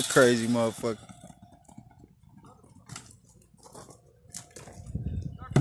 Crazy motherfucker.